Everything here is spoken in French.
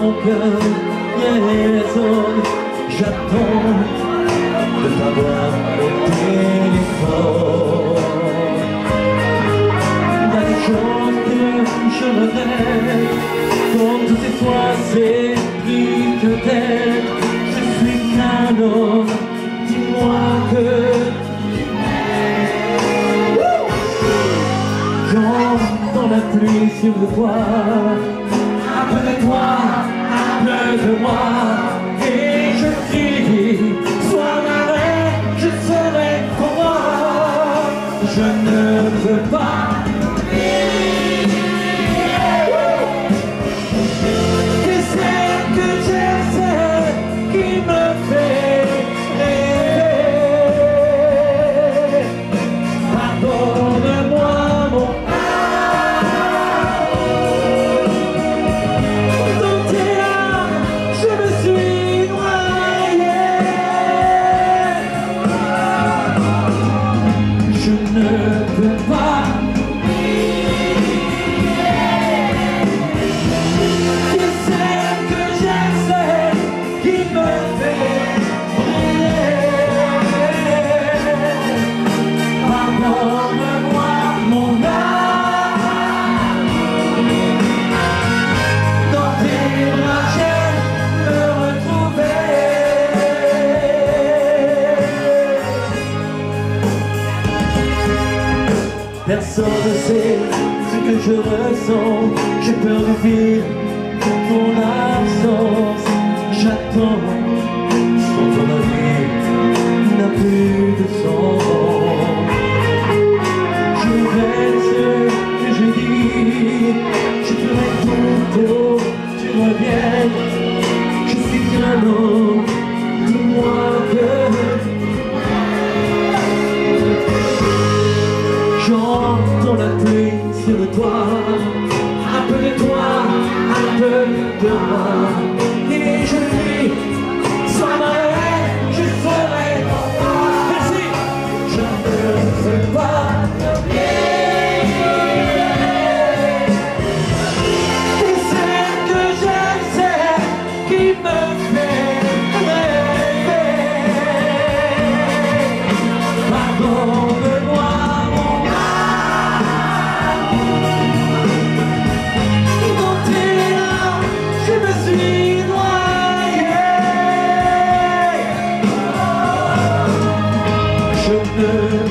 mon cœur, résonne, j'attends de t'avoir au téléphone. Il y des choses que je regrette, comme toutes ces fois c'est pris que d'être, je suis qu'un homme, dis-moi sur le toit, appelle-toi, appelle-moi, et je crie, sois marée, je serai pour moi, je ne peux pas. Personne ne sait ce que je ressens. J'ai peur de vivre ton absence. J'attends sur le toit Appelle-toi, appelle-moi good.